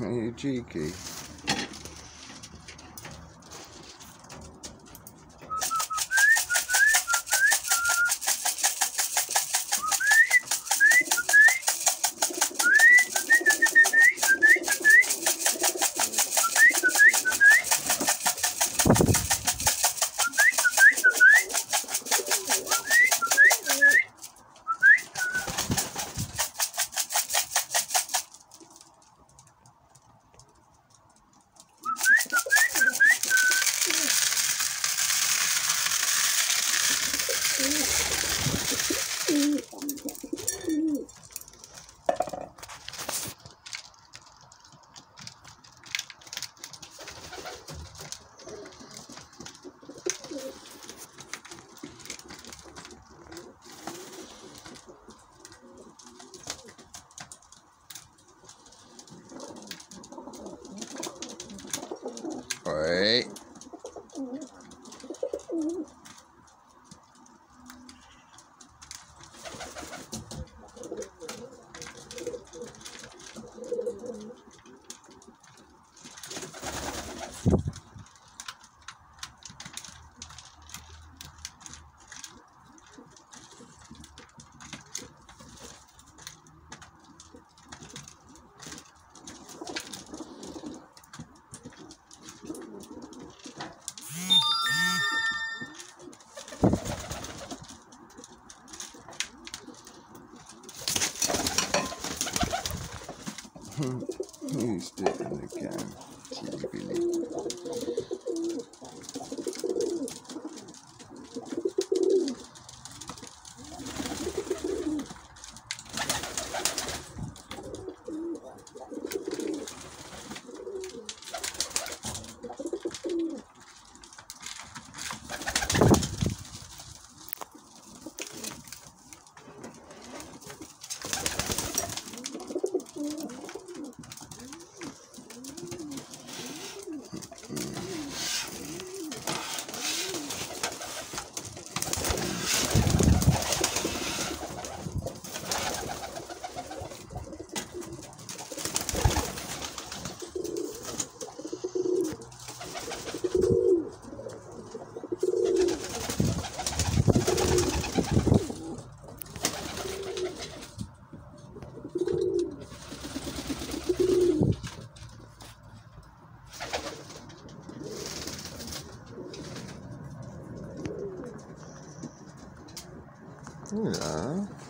You're cheeky. Đấy. Who's doing again? 嗯啊。